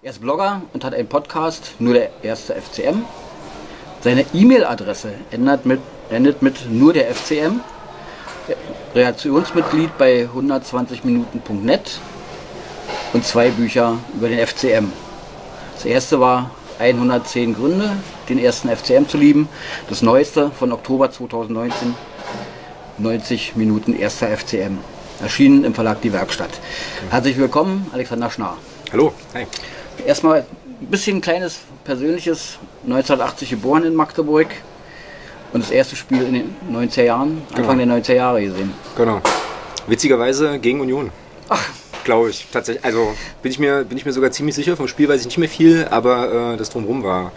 Er ist Blogger und hat einen Podcast, nur der erste FCM. Seine E-Mail-Adresse endet mit, endet mit nur der FCM. Reaktionsmitglied bei 120minuten.net und zwei Bücher über den FCM. Das erste war 110 Gründe, den ersten FCM zu lieben. Das neueste von Oktober 2019, 90 Minuten erster FCM. Erschienen im Verlag Die Werkstatt. Herzlich willkommen, Alexander Schnarr. Hallo, hi. Erstmal ein bisschen kleines persönliches, 1980 geboren in Magdeburg und das erste Spiel in den 90er Jahren, Anfang Genau. der 90er Jahre gesehen. Genau. Witzigerweise gegen Union. Ach, Glaube ich. Tatsächlich. Also bin ich, mir, bin ich mir sogar ziemlich sicher. Vom Spiel weiß ich nicht mehr viel, aber äh, das drumherum war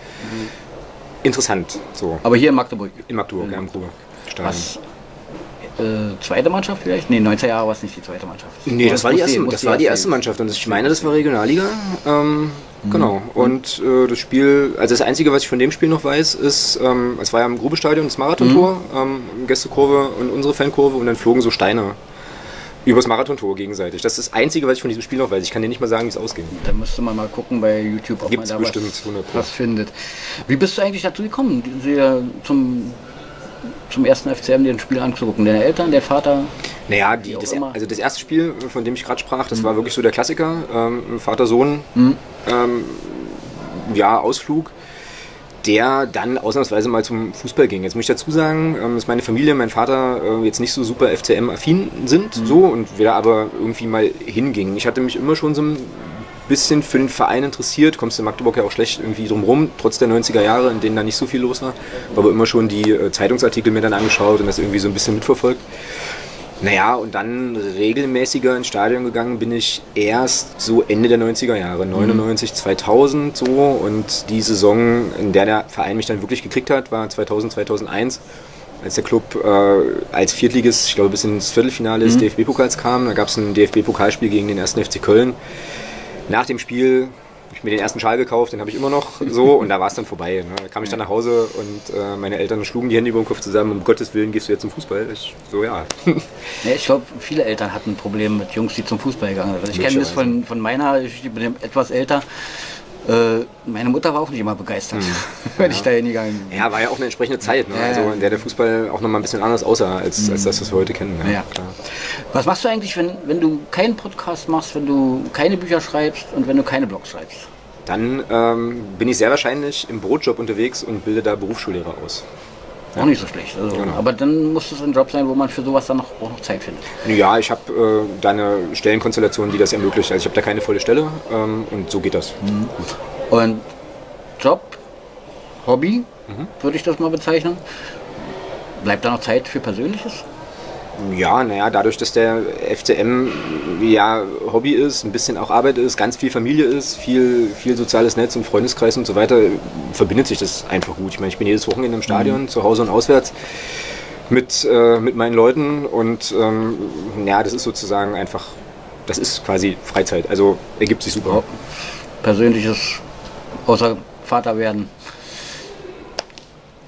interessant. So. aber hier in Magdeburg. In Magdeburg, ja, im Ruhe. Was? Äh, zweite Mannschaft vielleicht? Nee, 90er Jahre war es nicht die zweite Mannschaft. Nee, das war die erste, das war die erste Mannschaft und das, ich meine, das war Regionalliga. Ähm, Genau. Und äh, das Spiel, also das Einzige, was ich von dem Spiel noch weiß, ist, ähm, es war ja im Grubestadion das Marathontor, ähm, Gästekurve und unsere Fankurve und dann flogen so Steine übers Marathontor gegenseitig. Das ist das Einzige, was ich von diesem Spiel noch weiß. Ich kann dir nicht mal sagen, wie es ausging. Da müsste man mal gucken bei YouTube, ob Gibt's man da bestimmt, was, 100 Pro. was findet. Wie bist du eigentlich dazu gekommen, zum, zum ersten FCM den Spiel anzugucken? Deine Eltern, der Vater? Naja, die, das, also das erste Spiel, von dem ich gerade sprach, das war wirklich so der Klassiker. Ähm, Vater-Sohn, ähm, ja, Ausflug, der dann ausnahmsweise mal zum Fußball ging. Jetzt muss ich dazu sagen, ähm, dass meine Familie, mein Vater äh, jetzt nicht so super FCM-affin sind, so und wir da aber irgendwie mal hingingen. Ich hatte mich immer schon so ein bisschen für den Verein interessiert, kommst in Magdeburg ja auch schlecht irgendwie drum rum, trotz der 90er Jahre, in denen da nicht so viel los war, aber immer schon die äh, Zeitungsartikel mir dann angeschaut und das irgendwie so ein bisschen mitverfolgt. Naja, und dann regelmäßiger ins Stadion gegangen bin ich erst so Ende der 90er Jahre, 99, 2000 so. Und die Saison, in der der Verein mich dann wirklich gekriegt hat, war 2000, 2001, als der Club äh, als Viertligist, ich glaube, bis ins Viertelfinale des DFB-Pokals kam. Da gab es ein DFB-Pokalspiel gegen den 1. FC Köln. Nach dem Spiel habe ich mir den ersten Schal gekauft, den habe ich immer noch so und da war es dann vorbei. Ne? Da kam ich dann nach Hause und äh, meine Eltern schlugen die Hände über den Kopf zusammen, um Gottes Willen gehst du jetzt zum Fußball? Ich, so ja. Ja, ich glaube, viele Eltern hatten Probleme mit Jungs, die zum Fußball gegangen sind. Ich kenne das von, von meiner, ich bin etwas älter. Äh, meine Mutter war auch nicht immer begeistert, wenn ich da hingegangen bin. Ja, war ja auch eine entsprechende Zeit, ne? Ja, also ja. in der der Fußball auch nochmal ein bisschen anders aussah, als, als das, was wir heute kennen. Ja. klar. Was machst du eigentlich, wenn, wenn du keinen Podcast machst, wenn du keine Bücher schreibst und wenn du keine Blogs schreibst? Dann ähm, bin ich sehr wahrscheinlich im Brotjob unterwegs und bilde da Berufsschullehrer aus. Auch nicht so schlecht. Also, Genau. Aber dann muss es ein Job sein, wo man für sowas dann noch, auch noch Zeit findet. Ja, ich habe äh, da eine Stellenkonstellation, die das ermöglicht. Also ich habe da keine volle Stelle ähm, und so geht das. Und Job, Hobby, Mhm. würde ich das mal bezeichnen. Bleibt da noch Zeit für Persönliches? Ja, naja, dadurch, dass der FCM ja Hobby ist, ein bisschen auch Arbeit ist, ganz viel Familie ist, viel, viel soziales Netz und Freundeskreis und so weiter, verbindet sich das einfach gut. Ich meine, ich bin jedes Wochenende im Stadion, zu Hause und auswärts mit, äh, mit meinen Leuten und ähm, ja, das ist sozusagen einfach, das ist quasi Freizeit. Also ergibt sich super. Persönliches, außer Vater werden.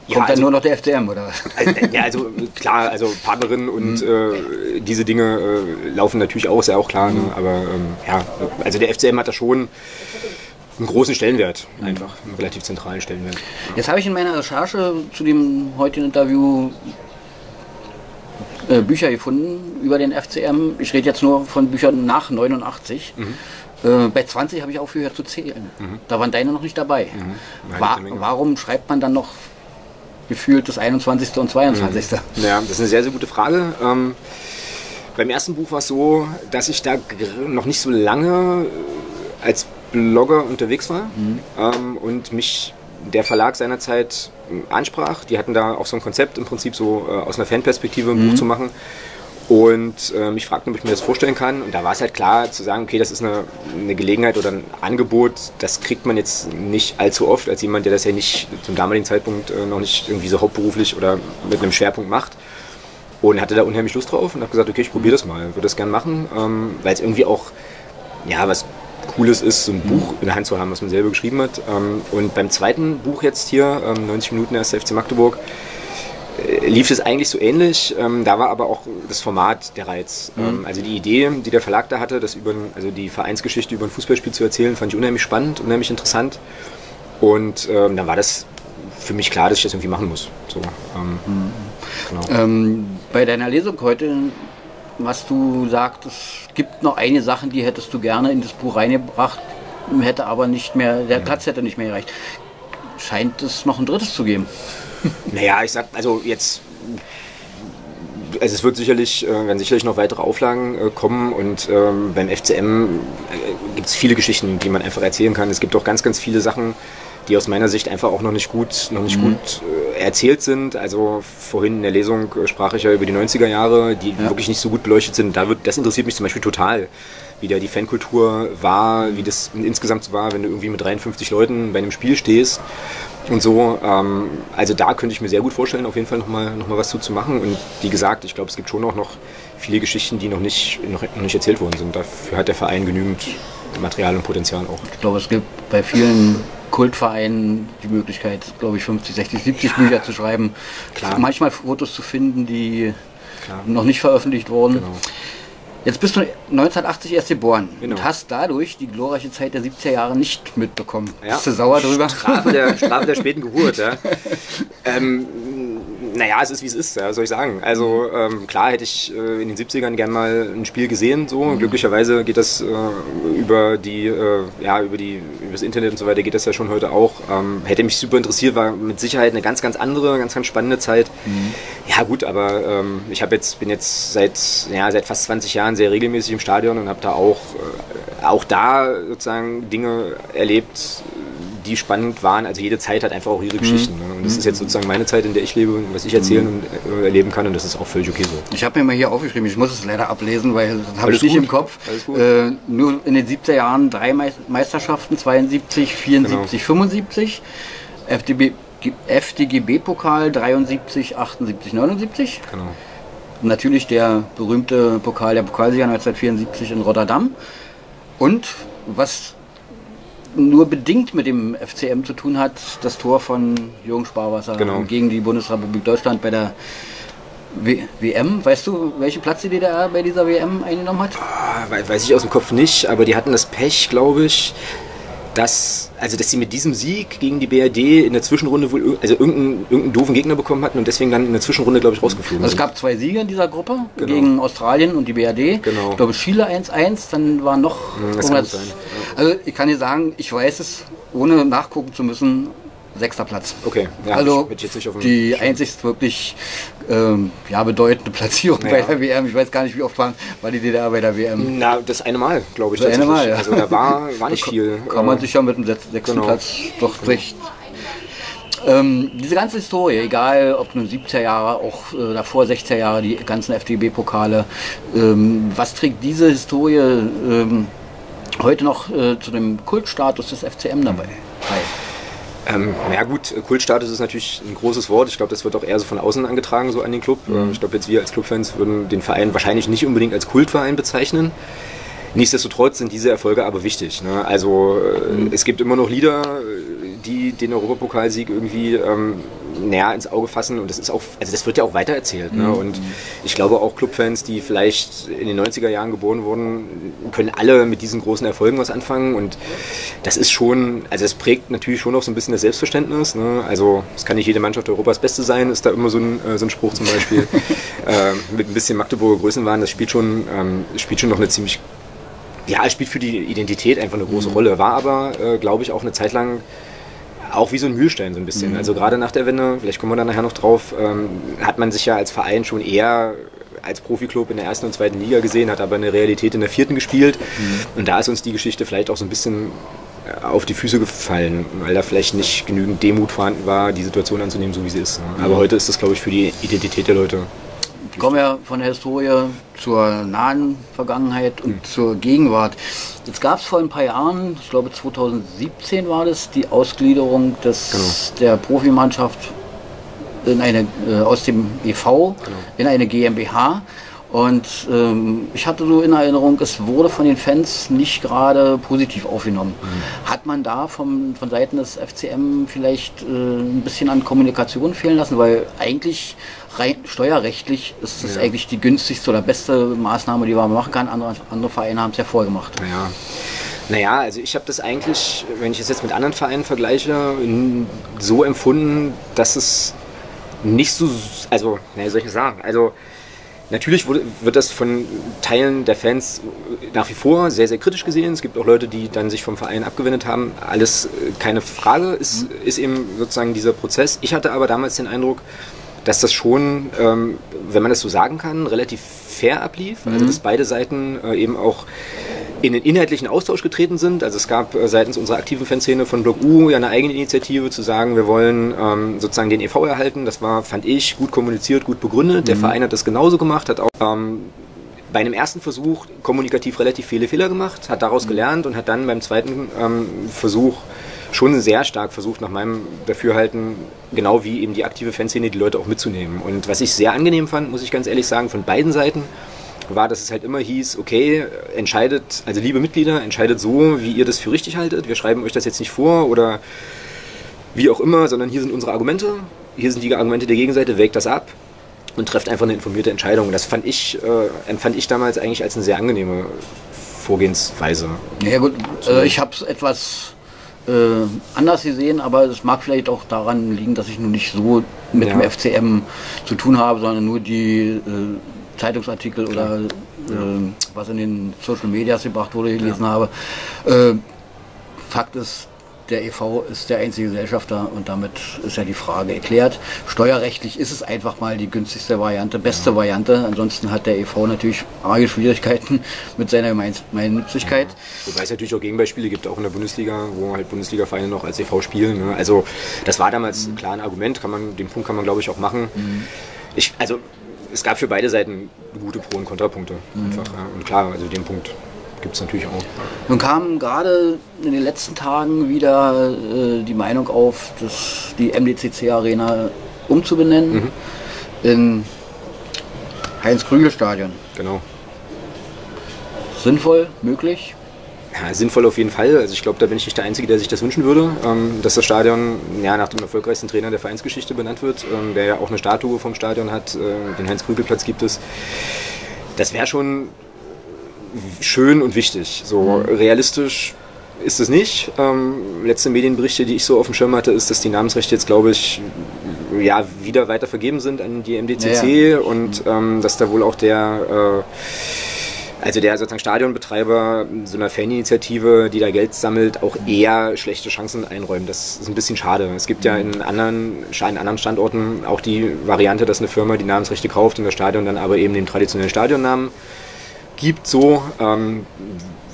Ja, Kommt dann also- nur noch der FCM, oder? Also, ja, also klar, also Partnerin und äh, diese Dinge äh, laufen natürlich auch, ist ja auch klar. Ne? Aber ähm, ja, also der FCM hat da schon einen großen Stellenwert, einfach einen relativ zentralen Stellenwert. Jetzt habe ich in meiner Recherche zu dem heutigen Interview äh, Bücher gefunden über den FCM. Ich rede jetzt nur von Büchern nach 89. Äh, bei 20 habe ich aufgehört zu zählen. Da waren deine noch nicht dabei. Meine Wa Menge. warum schreibt man dann noch gefühlt das 21. und 22.? Ja, das ist eine sehr, sehr gute Frage. Ähm, beim ersten Buch war es so, dass ich da noch nicht so lange äh, als Blogger unterwegs war ähm, und mich der Verlag seinerzeit ähm, ansprach. Die hatten da auch so ein Konzept im Prinzip so äh, aus einer Fanperspektive ein Buch zu machen. Und äh, mich fragten, ob ich mir das vorstellen kann. Und da war es halt klar zu sagen, okay, das ist eine, eine Gelegenheit oder ein Angebot, das kriegt man jetzt nicht allzu oft als jemand, der das ja nicht zum damaligen Zeitpunkt äh, noch nicht irgendwie so hauptberuflich oder mit einem Schwerpunkt macht. Und hatte da unheimlich Lust drauf und habe gesagt, okay, ich probiere das mal, würde das gern machen, ähm, weil es irgendwie auch, ja, was Cooles ist, so ein Buch in der Hand zu haben, was man selber geschrieben hat. Ähm, und beim zweiten Buch jetzt hier, ähm, 90 Minuten erst FC Magdeburg, lief es eigentlich so ähnlich. Ähm, da war aber auch das Format der Reiz. Mhm. Ähm, also die Idee, die der Verlag da hatte, das über, also die Vereinsgeschichte über ein Fußballspiel zu erzählen, fand ich unheimlich spannend, unheimlich interessant. Und ähm, dann war das für mich klar, dass ich das irgendwie machen muss. So, ähm, mhm. genau. Ähm, bei deiner Lesung heute, was du sagst, es gibt noch einige Sachen, die hättest du gerne in das Buch reingebracht, hätte aber nicht mehr, der Platz hätte nicht mehr gereicht. Scheint es noch ein drittes zu geben? Naja, ich sag, also jetzt also es wird sicherlich, äh, werden sicherlich noch weitere Auflagen äh, kommen und ähm, beim FCM äh, gibt es viele Geschichten, die man einfach erzählen kann. Es gibt auch ganz, ganz viele Sachen, die aus meiner Sicht einfach auch noch nicht gut, noch nicht mhm. gut äh, erzählt sind. Also vorhin in der Lesung sprach ich ja über die 90er Jahre, die ja. wirklich nicht so gut beleuchtet sind. Da wird, das interessiert mich zum Beispiel total wie da die Fankultur war, wie das insgesamt war, wenn du irgendwie mit 53 Leuten bei einem Spiel stehst und so. Ähm, also da könnte ich mir sehr gut vorstellen, auf jeden Fall nochmal noch mal was zu, zu machen. Und wie gesagt, ich glaube, es gibt schon auch noch viele Geschichten, die noch nicht, noch, noch nicht erzählt worden sind. Dafür hat der Verein genügend Material und Potenzial auch. Ich glaube, es gibt bei vielen Kultvereinen die Möglichkeit, glaube ich, 50, 60, 70 ja. Bücher zu schreiben. Klar. Manchmal Fotos zu finden, die Klar. noch nicht veröffentlicht wurden. Genau. Jetzt bist du 1980 erst geboren genau. und hast dadurch die glorreiche Zeit der 70er Jahre nicht mitbekommen. Ja. Bist du sauer drüber? Strafe der, Strafe der späten Geburt, ja. ähm, naja, es ist wie es ist, ja, soll ich sagen. Also ähm, klar hätte ich äh, in den 70ern gern mal ein Spiel gesehen. So. Mhm. Glücklicherweise geht das äh, über die, äh, ja, über die, über das Internet und so weiter geht das ja schon heute auch. Ähm, hätte mich super interessiert, war mit Sicherheit eine ganz, ganz andere, ganz, ganz spannende Zeit. Mhm. Ja gut, aber ähm, ich habe jetzt, bin jetzt seit, ja, seit fast 20 Jahren sehr regelmäßig im Stadion und habe da auch, äh, auch da sozusagen Dinge erlebt, die spannend waren. Also jede Zeit hat einfach auch ihre mhm. Geschichten. Ne? Und das ist jetzt sozusagen meine Zeit, in der ich lebe und was ich erzählen mhm. und äh, erleben kann. Und das ist auch völlig okay so. Ich habe mir mal hier aufgeschrieben, ich muss es leider ablesen, weil das habe ich nicht gut. im Kopf. Äh, nur in den 70er Jahren drei Meisterschaften, 72, 74, genau. 75. FDB, FDGB-Pokal 73, 78, 79. Genau. Natürlich der berühmte Pokal, der Pokalsieger 1974 in Rotterdam. Und was nur bedingt mit dem FCM zu tun hat, das Tor von Jürgen Sparwasser genau. gegen die Bundesrepublik Deutschland bei der w WM. Weißt du, welchen Platz die DDR bei dieser WM eingenommen hat? Ah, weiß ich aus dem Kopf nicht, aber die hatten das Pech, glaube ich, dass, also dass sie mit diesem Sieg gegen die BRD in der Zwischenrunde wohl also irgendeinen, irgendeinen doofen Gegner bekommen hatten und deswegen dann in der Zwischenrunde, glaube ich, rausgeflogen also Es gab zwei Siege in dieser Gruppe genau. gegen Australien und die BRD. Genau. Ich glaube Chile 1-1, dann war noch hm, das irgendwas. Also ich kann dir sagen, ich weiß es, ohne nachgucken zu müssen, sechster Platz. Okay, ja, also die einzigst wirklich ähm, ja, bedeutende Platzierung ja. bei der WM. Ich weiß gar nicht, wie oft war, war die DDR bei der WM. Na, das eine Mal, glaube ich. Das eine Mal, ja. Also da war, war nicht viel. Kann man sich ja mit dem sechsten genau. Platz doch recht ähm, diese ganze Historie, egal ob nun 70er Jahre, auch äh, davor 60er Jahre, die ganzen FDB-Pokale, ähm, was trägt diese Historie ähm, heute noch äh, zu dem Kultstatus des FCM dabei bei? Ähm, ja gut, Kultstatus ist natürlich ein großes Wort. Ich glaube, das wird auch eher so von außen angetragen, so an den Club. Mhm. Ich glaube, jetzt wir als Clubfans würden den Verein wahrscheinlich nicht unbedingt als Kultverein bezeichnen. Nichtsdestotrotz sind diese Erfolge aber wichtig. Ne? Also äh, mhm. es gibt immer noch Lieder, die den Europapokalsieg irgendwie ähm, näher ins Auge fassen und das ist auch, also das wird ja auch weitererzählt. Ne? Mhm. Und ich glaube auch Clubfans, die vielleicht in den 90er Jahren geboren wurden, können alle mit diesen großen Erfolgen was anfangen und das ist schon, also es prägt natürlich schon auch so ein bisschen das Selbstverständnis. Ne? Also es kann nicht jede Mannschaft Europas Beste sein, ist da immer so ein, äh, so ein Spruch zum Beispiel. äh, mit ein bisschen Magdeburger Größenwahn, das spielt schon, ähm, spielt schon noch eine ziemlich ja, es spielt für die Identität einfach eine große mhm. Rolle. War aber, äh, glaube ich, auch eine Zeit lang auch wie so ein Mühlstein so ein bisschen. Mhm. Also gerade nach der Wende, vielleicht kommen wir da nachher noch drauf, ähm, hat man sich ja als Verein schon eher als Profiklub in der ersten und zweiten Liga gesehen, hat aber eine Realität in der vierten gespielt. Mhm. Und da ist uns die Geschichte vielleicht auch so ein bisschen äh, auf die Füße gefallen, weil da vielleicht nicht genügend Demut vorhanden war, die Situation anzunehmen, so wie sie ist. Ne? Aber mhm. heute ist das, glaube ich, für die Identität der Leute ich komme ja von der Historie zur nahen Vergangenheit und mhm. zur Gegenwart. Jetzt gab es vor ein paar Jahren, ich glaube 2017 war das, die Ausgliederung des, genau. der Profimannschaft in eine, äh, aus dem EV genau. in eine GmbH. Und ähm, ich hatte so in Erinnerung, es wurde von den Fans nicht gerade positiv aufgenommen. Mhm. Hat man da vom, von Seiten des FCM vielleicht äh, ein bisschen an Kommunikation fehlen lassen? Weil eigentlich rein, steuerrechtlich ist es ja. eigentlich die günstigste oder beste Maßnahme, die man machen kann. Andere, andere Vereine haben es ja vorgemacht. Ja. Naja, also ich habe das eigentlich, wenn ich es jetzt mit anderen Vereinen vergleiche, so empfunden, dass es nicht so, also, naja, soll ich sagen, also Natürlich wurde, wird das von Teilen der Fans nach wie vor sehr, sehr kritisch gesehen. Es gibt auch Leute, die dann sich vom Verein abgewendet haben. Alles äh, keine Frage, ist, mhm. ist eben sozusagen dieser Prozess. Ich hatte aber damals den Eindruck, dass das schon, ähm, wenn man das so sagen kann, relativ fair ablief. Also, mhm. Also dass beide Seiten äh, eben auch in den inhaltlichen Austausch getreten sind. Also es gab äh, seitens unserer aktiven Fanszene von Block U ja eine eigene Initiative zu sagen, wir wollen ähm, sozusagen den EV erhalten. Das war, fand ich, gut kommuniziert, gut begründet. Mhm. Der Verein hat das genauso gemacht, hat auch ähm, bei einem ersten Versuch kommunikativ relativ viele Fehler gemacht, hat daraus mhm. gelernt und hat dann beim zweiten ähm, Versuch schon sehr stark versucht, nach meinem Dafürhalten, genau wie eben die aktive Fanszene, die Leute auch mitzunehmen. Und was ich sehr angenehm fand, muss ich ganz ehrlich sagen, von beiden Seiten, war, dass es halt immer hieß, okay, entscheidet, also liebe Mitglieder, entscheidet so, wie ihr das für richtig haltet. Wir schreiben euch das jetzt nicht vor oder wie auch immer, sondern hier sind unsere Argumente, hier sind die Argumente der Gegenseite, wägt das ab und trefft einfach eine informierte Entscheidung. Das fand ich, äh, empfand ich damals eigentlich als eine sehr angenehme Vorgehensweise. Ja gut, äh, ich habe es etwas äh, anders gesehen, aber es mag vielleicht auch daran liegen, dass ich nun nicht so mit ja. dem FCM zu tun habe, sondern nur die äh, Zeitungsartikel oder äh, was in den Social Medias gebracht wurde, gelesen habe. Äh, Fakt ist, der EV ist der einzige Gesellschafter und damit ist ja die Frage erklärt. Steuerrechtlich ist es einfach mal die günstigste Variante, beste ja. Variante. Ansonsten hat der EV natürlich arge Schwierigkeiten mit seiner Gemeinnützigkeit. Ja. Wobei es natürlich auch Gegenbeispiele gibt, auch in der Bundesliga, wo halt Bundesliga-Vereine noch als EV spielen. Ne? Also das war damals mhm. klar ein Argument, kann man, den Punkt kann man glaube ich auch machen. Mhm. Ich, also es gab für beide Seiten gute Pro- und Kontrapunkte. Mhm. Einfach, ja. Und klar, also den Punkt gibt es natürlich auch. Nun kam gerade in den letzten Tagen wieder äh, die Meinung auf, dass die MDCC-Arena umzubenennen mhm. in Heinz-Krügel-Stadion. Genau. Sinnvoll, möglich? Ja, sinnvoll auf jeden Fall. Also ich glaube, da bin ich nicht der Einzige, der sich das wünschen würde, ähm, dass das Stadion ja, nach dem erfolgreichsten Trainer der Vereinsgeschichte benannt wird, ähm, der ja auch eine Statue vom Stadion hat. Äh, den Heinz-Krügel-Platz gibt es. Das wäre schon schön und wichtig. So mhm. realistisch ist es nicht. Ähm, letzte Medienberichte, die ich so auf dem Schirm hatte, ist, dass die Namensrechte jetzt, glaube ich, ja, wieder weiter vergeben sind an die MDCC ja, ja. und ähm, dass da wohl auch der äh, also der sozusagen Stadionbetreiber so einer Faninitiative, die da Geld sammelt, auch eher schlechte Chancen einräumen. Das ist ein bisschen schade. Es gibt ja in anderen, in anderen Standorten auch die Variante, dass eine Firma die Namensrechte kauft und das Stadion dann aber eben den traditionellen Stadionnamen gibt. So ähm,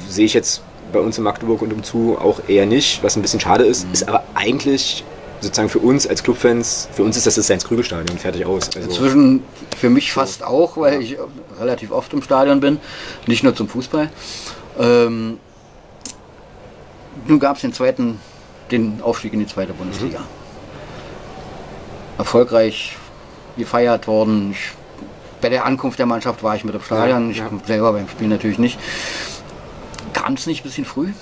sehe ich jetzt bei uns in Magdeburg und umzu auch eher nicht, was ein bisschen schade ist, ist aber eigentlich sozusagen für uns als Clubfans, für uns ist das das Heinz-Krügel-Stadion, fertig aus. Also Inzwischen für mich fast auch, weil ich relativ oft im Stadion bin, nicht nur zum Fußball. Ähm, nun gab es den zweiten, den Aufstieg in die zweite Bundesliga. Mhm. Erfolgreich gefeiert worden. Ich, bei der Ankunft der Mannschaft war ich mit im Stadion, ja, ja. ich selber beim Spiel natürlich nicht. Kam es nicht ein bisschen früh?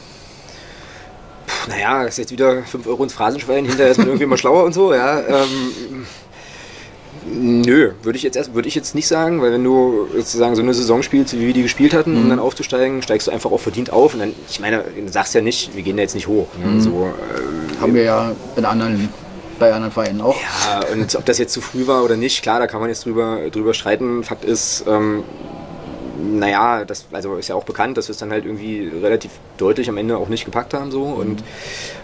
Naja, ist jetzt wieder 5 Euro ins Phrasenschwein, hinterher ist man irgendwie mal schlauer und so, ja. Ähm, nö, würde ich, jetzt ich jetzt nicht sagen, weil wenn du sozusagen so eine Saison spielst, wie wir die gespielt hatten, mhm. um dann aufzusteigen, steigst du einfach auch verdient auf. Und dann, ich meine, du sagst ja nicht, wir gehen da jetzt nicht hoch. Ne? Mhm. So, äh, Haben wir ja in anderen bei anderen Vereinen auch. Ja, und ob das jetzt zu früh war oder nicht, klar, da kann man jetzt drüber, drüber streiten. Fakt ist, ähm, naja, das also ist ja auch bekannt, dass wir es dann halt irgendwie relativ deutlich am Ende auch nicht gepackt haben so mhm. und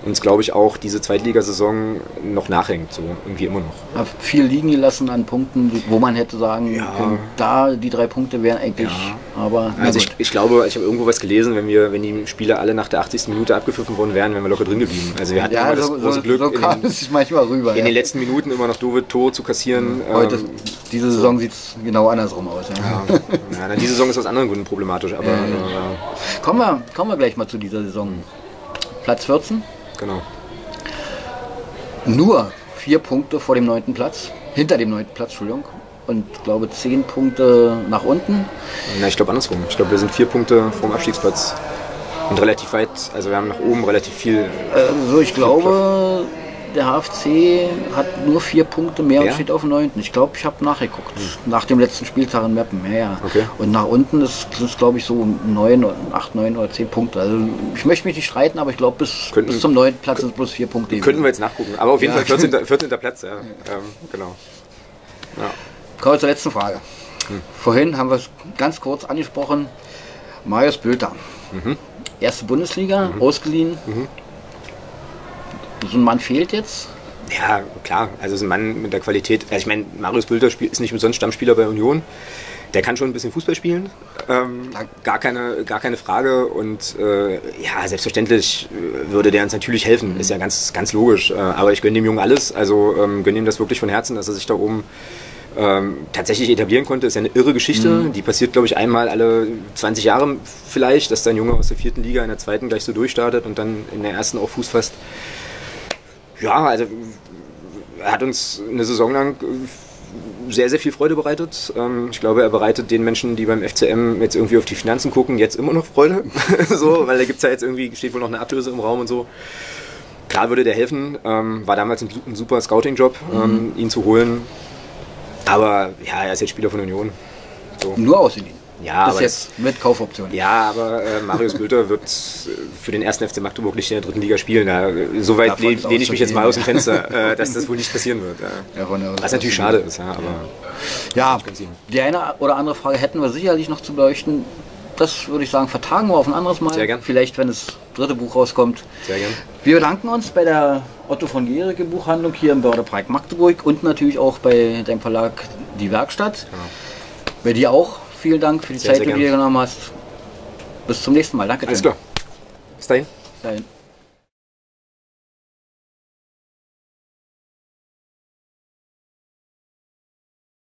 uns glaube ich auch diese Zweitligasaison noch nachhängt, so irgendwie immer noch. Ja, viel liegen gelassen an Punkten, wo man hätte sagen ja. können, da die drei Punkte wären eigentlich, ja. aber also ich, ich, glaube, ich habe irgendwo was gelesen, wenn wir, wenn die Spiele alle nach der 80. Minute abgepfiffen worden wären, wären wir locker drin geblieben. Also wir hatten ja, immer das so, große Glück, so kam in, es manchmal rüber. In den letzten Minuten immer noch doofe Tore zu kassieren. Heute, ähm, diese Saison so. sieht es genau andersrum aus. Ja. ja. diese Saison ist aus anderen Gründen problematisch, aber. Äh, kommen, wir, kommen wir gleich mal zu dieser Saison. Platz 14. Genau. Nur vier Punkte vor dem neunten Platz, hinter dem neunten Platz, Entschuldigung. und glaube 10 Punkte nach unten. Na, ich glaube andersrum. Ich glaube, wir sind vier Punkte vom Abstiegsplatz. Und relativ weit, also wir haben nach oben relativ viel. Also ich glaube, der HFC hat nur vier Punkte mehr Ja? und steht auf dem 9. Ich glaube, ich habe nachgeguckt. Nach dem letzten Spieltag in Meppen. Ja, ja. Okay. Und nach unten ist es, glaube ich, so 9, 8, 9 oder 10 Punkte. Also ich möchte mich nicht streiten, aber ich glaube, bis, Könnten- bis zum 9. Platz sind es bloß vier Punkte. Könnten wir jetzt nachgucken. Aber auf jeden Ja. Fall 14. 14. Platz, ja. Ähm, genau. Kommen wir zur letzten Frage. Hm. Vorhin haben wir es ganz kurz angesprochen. Marius Bülter. Mhm. Erste Bundesliga, ausgeliehen. So ein Mann fehlt jetzt. Ja, klar. Also ist ein Mann mit der Qualität. Also ich meine, Marius Bülter ist nicht umsonst Stammspieler bei Union. Der kann schon ein bisschen Fußball spielen. Ähm, gar, keine, gar keine Frage. Und äh, ja, selbstverständlich äh, würde der uns natürlich helfen. Ist ja ganz, ganz logisch. Äh, aber ich gönne dem Jungen alles. Also ähm, gönne ihm das wirklich von Herzen, dass er sich da oben ähm, tatsächlich etablieren konnte. Ist ja eine irre Geschichte. Die passiert, glaube ich, einmal alle 20 Jahre vielleicht, dass da ein Junge aus der vierten Liga in der zweiten gleich so durchstartet und dann in der ersten auch Fuß fasst. Ja, also er hat uns eine Saison lang äh, sehr, sehr viel Freude bereitet. Ähm, Ich glaube, er bereitet den Menschen, die beim FCM jetzt irgendwie auf die Finanzen gucken, jetzt immer noch Freude. so, weil da gibt es ja jetzt irgendwie, steht wohl noch eine Ablöse im Raum und so. Klar würde der helfen. Ähm, War damals ein, su- ein super Scouting-Job, ähm, ihn zu holen. Aber ja, er ist jetzt Spieler von Union. So. Nur ausgeliehen. Ja, Bis aber jetzt mit Kaufoption. Ja, aber äh, Marius Bülter wird für den ersten FC Magdeburg nicht in der dritten Liga spielen. Da, Soweit lehne ich mich jetzt mal aus dem Fenster, äh, dass das wohl nicht passieren wird. Ja. Ja, Was natürlich schade ist, ja, aber Ja, die eine oder andere Frage hätten wir sicherlich noch zu beleuchten. Das würde ich sagen, vertagen wir auf ein anderes Mal. Sehr gern. Vielleicht, wenn das dritte Buch rauskommt. sehr gern. Wir bedanken uns bei der Otto von Gericke Buchhandlung hier im Börderpark Magdeburg und natürlich auch bei deinem Verlag Die Werkstatt. Bei dir auch. Vielen Dank für die Sehr, Zeit, sehr die du dir genommen hast. Bis zum nächsten Mal. Danke Alles klar. Bis dahin. Bis dahin.